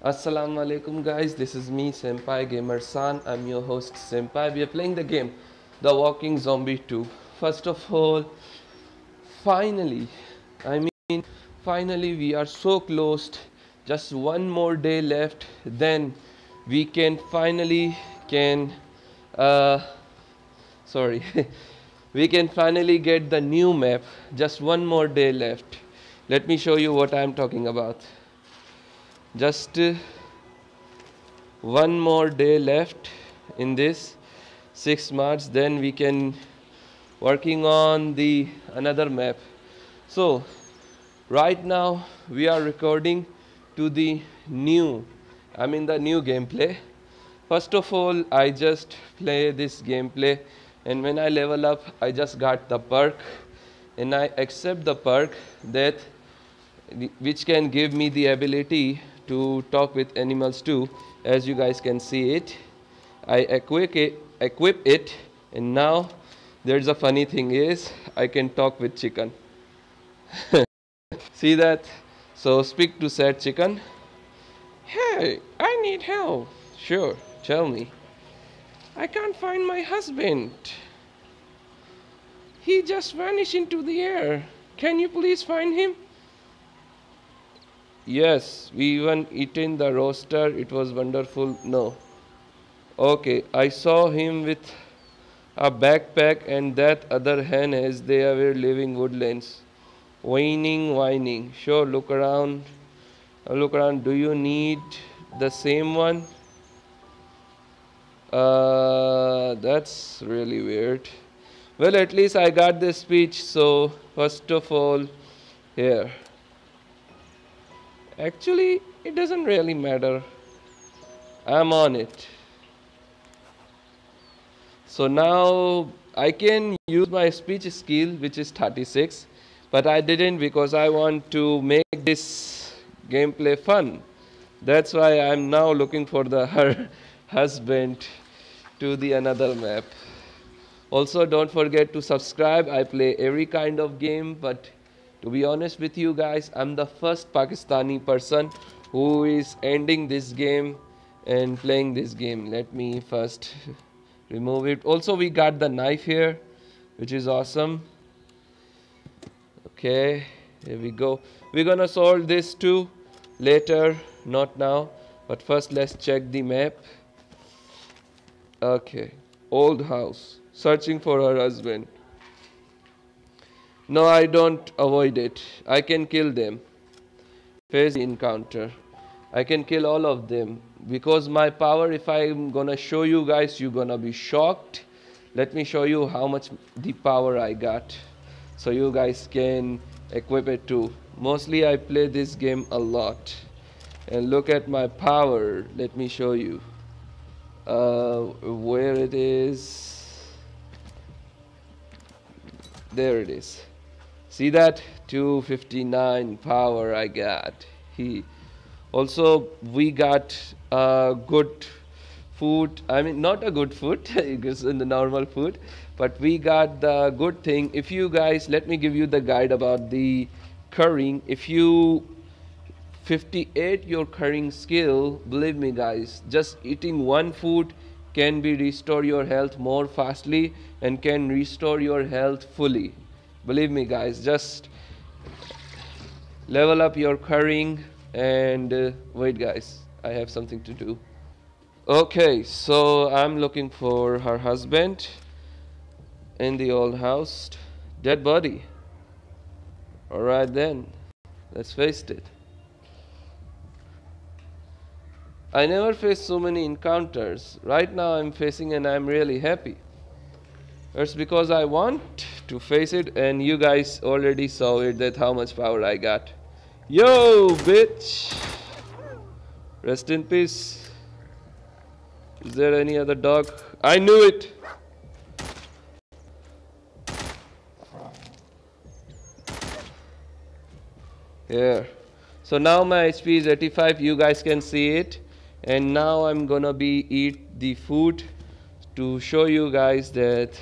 Assalamu alaikum guys, this is me Senpai Gamer San. I'm your host Senpai. We are playing the game The Walking Zombie 2. First of all, finally, I mean finally we are so close. Just one more day left, then we can finally can uh sorry we can finally get the new map. Just one more day left. Let me show you what I'm talking about just one more day left in this 6 March then we can working on the another map. So right now we are recording to the new I mean the new gameplay. First of all I just play this gameplay and when I level up I just got the perk. And I accept the perk that which can give me the ability to talk with animals too. As you guys can see it I equip it, equip it and now there's a funny thing is I can talk with chicken. See that? So speak to said chicken. Hey I need help. Sure tell me. I can't find my husband. He just vanished into the air. Can you please find him Yes, we even eaten the roaster. It was wonderful. No. Okay, I saw him with a backpack and that other hen as they were leaving woodlands. Whining, whining. Sure, look around. Look around. Do you need the same one? Uh, that's really weird. Well, at least I got the speech. So, first of all, here. Actually, it doesn't really matter. I'm on it. So now I can use my speech skill, which is 36, but I didn't because I want to make this gameplay fun. That's why I'm now looking for the her husband to the another map. Also, don't forget to subscribe. I play every kind of game, but to be honest with you guys, I'm the first Pakistani person who is ending this game and playing this game. Let me first remove it. Also, we got the knife here, which is awesome. Okay, here we go. We're gonna solve this too later, not now. But first, let's check the map. Okay, old house, searching for her husband. No, I don't avoid it. I can kill them. Face encounter. I can kill all of them. Because my power if I'm gonna show you guys you're gonna be shocked. Let me show you how much the power I got. So you guys can equip it too. Mostly I play this game a lot. And look at my power. Let me show you. Uh, where it is? There it is see that? 259 power I got. He also we got uh, good food. I mean not a good food because in the normal food but we got the good thing. If you guys let me give you the guide about the currying. If you 58 your currying skill believe me guys just eating one food can be restore your health more fastly and can restore your health fully believe me guys just level up your currying and uh, wait guys I have something to do. Okay so I'm looking for her husband in the old house. Dead body. Alright then. Let's face it. I never faced so many encounters. Right now I'm facing and I'm really happy. It's because I want to face it and you guys already saw it that how much power I got. Yo bitch! Rest in peace. Is there any other dog? I knew it! Here. So now my HP is 85 you guys can see it. And now I'm gonna be eat the food to show you guys that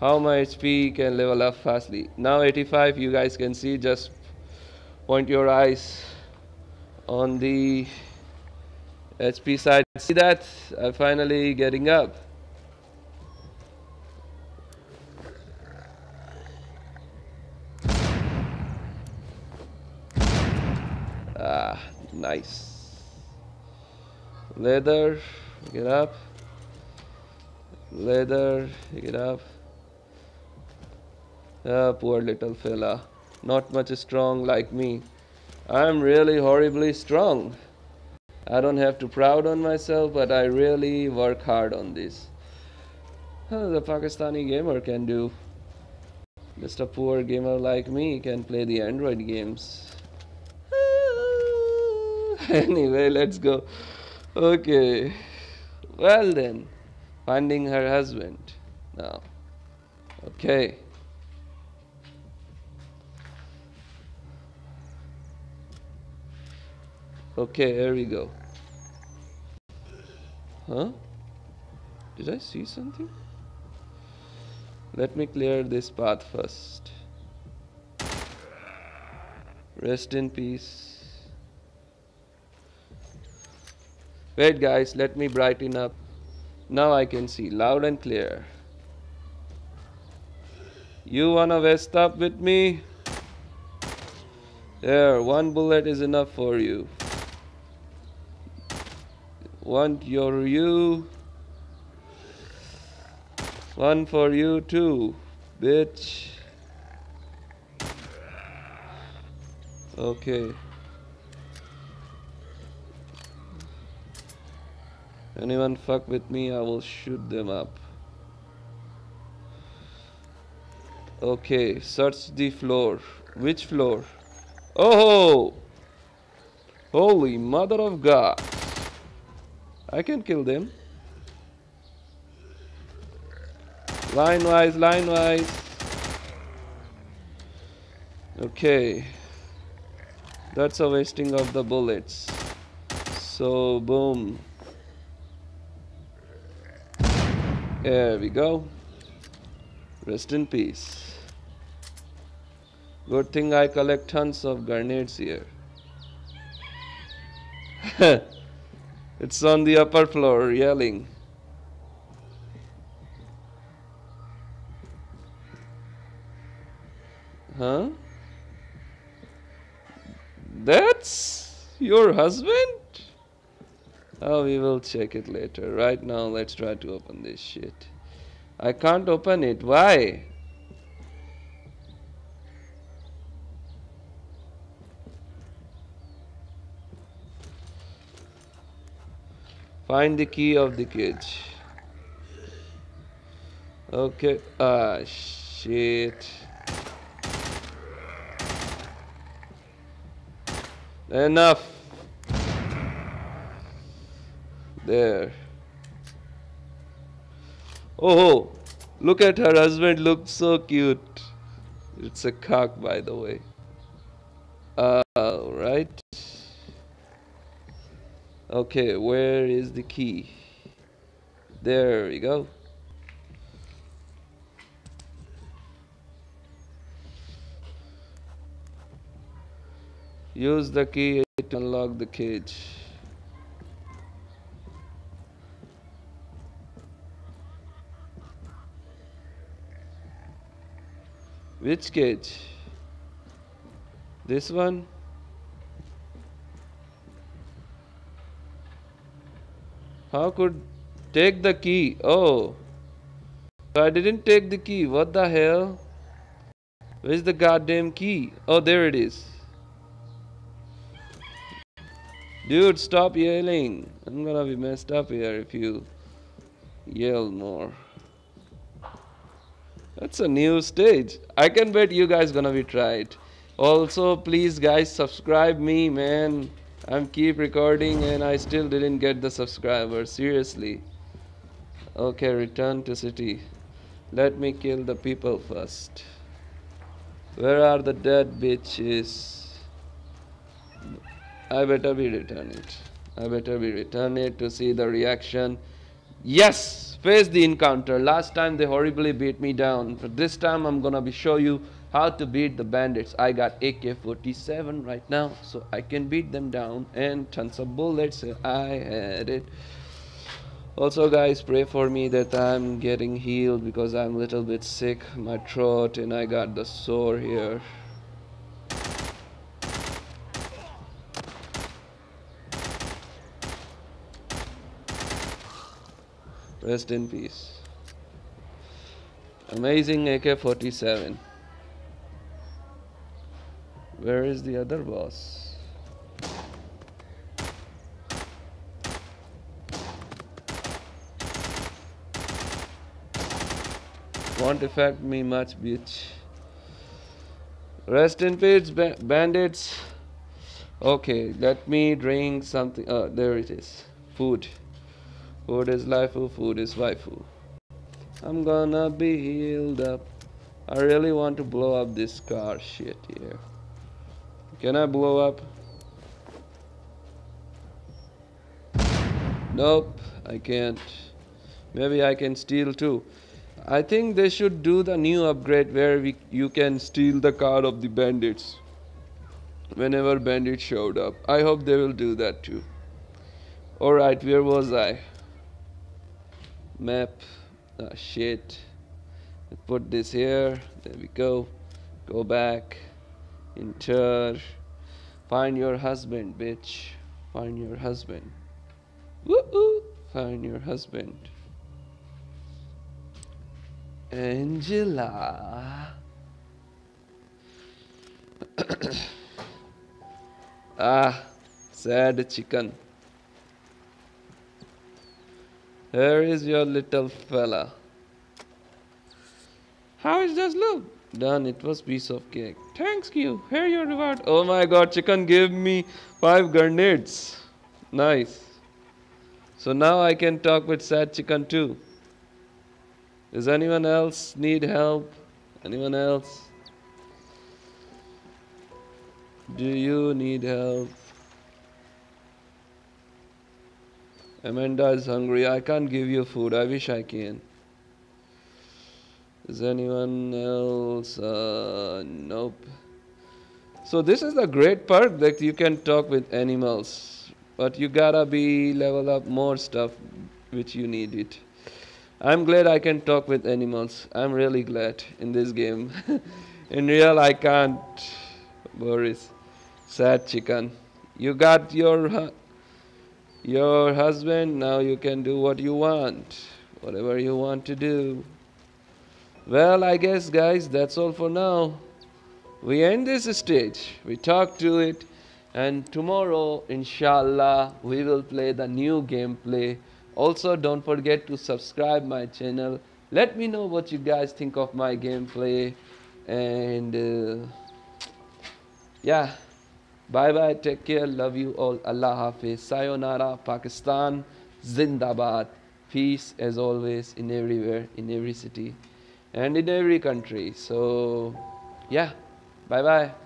how my HP can level up fastly. Now 85 you guys can see just point your eyes on the HP side. See that? I'm finally getting up. Ah, nice. Leather, get up. Leather, get up. Ah, poor little fella. Not much strong like me. I'm really horribly strong. I don't have to proud on myself, but I really work hard on this. the Pakistani gamer can do. Just a poor gamer like me can play the Android games. anyway, let's go. Okay. Well then, finding her husband now. Okay. Okay, here we go. Huh? Did I see something? Let me clear this path first. Rest in peace. Wait guys, let me brighten up. Now I can see loud and clear. You wanna vest up with me? There, one bullet is enough for you want your you. One for you too bitch. Okay. Anyone fuck with me I will shoot them up. Okay search the floor. Which floor? Oh! Holy mother of god I can kill them. Line wise, line wise. Okay. That's a wasting of the bullets. So, boom. There we go. Rest in peace. Good thing I collect tons of grenades here. It's on the upper floor yelling. Huh? That's your husband? Oh, we will check it later. Right now, let's try to open this shit. I can't open it. Why? Find the key of the cage. Okay. Ah, shit. Enough. There. Oh, look at her husband. Looks so cute. It's a cock, by the way. Uh, Okay, where is the key? There we go. Use the key to unlock the cage. Which cage? This one? How could take the key? Oh. I didn't take the key. What the hell? Where's the goddamn key? Oh, there it is. Dude, stop yelling. I'm gonna be messed up here if you yell more. That's a new stage. I can bet you guys gonna be tried. Also, please guys subscribe me, man. I'm keep recording and I still didn't get the subscribers. Seriously. Okay, return to city. Let me kill the people first. Where are the dead bitches? I better be return it. I better be return it to see the reaction. Yes! Face the encounter. Last time they horribly beat me down. But this time I'm gonna be show you how to beat the bandits. I got AK-47 right now, so I can beat them down and tons of bullets. I had it. Also, guys, pray for me that I'm getting healed because I'm a little bit sick, my throat, and I got the sore here. Rest in peace. Amazing AK-47. Where is the other boss? Won't affect me much, bitch. Rest in peace, ba bandits. Okay, let me drink something. Oh, there it is. Food. Food is life, food is waifu. I'm gonna be healed up. I really want to blow up this car shit here. Can I blow up? Nope, I can't. Maybe I can steal too. I think they should do the new upgrade where we, you can steal the car of the bandits whenever bandits showed up. I hope they will do that too. Alright, where was I? Map. Ah, shit. Put this here. There we go. Go back. Enter. Find your husband, bitch. Find your husband. Woo-oo. Find your husband. Angela. ah, sad chicken. Here is your little fella. How is this look? Done, it was piece of cake. Thanks you. Here your reward. Oh my god, chicken gave me five grenades. Nice. So now I can talk with sad chicken too. Does anyone else need help? Anyone else? Do you need help? Amanda is hungry. I can't give you food. I wish I can. Is anyone else? Uh, nope. So this is a great perk that you can talk with animals, but you gotta be level up more stuff which you need it. I'm glad I can talk with animals. I'm really glad in this game. in real, I can't. Boris, sad chicken. You got your your husband. Now you can do what you want, whatever you want to do. Well, I guess, guys, that's all for now. We end this stage, we talk to it, and tomorrow, inshallah, we will play the new gameplay. Also, don't forget to subscribe my channel. Let me know what you guys think of my gameplay. And uh, yeah, bye bye, take care, love you all. Allah Hafiz, Sayonara, Pakistan, Zindabad. Peace as always in everywhere, in every city and in every country. So, yeah, bye bye.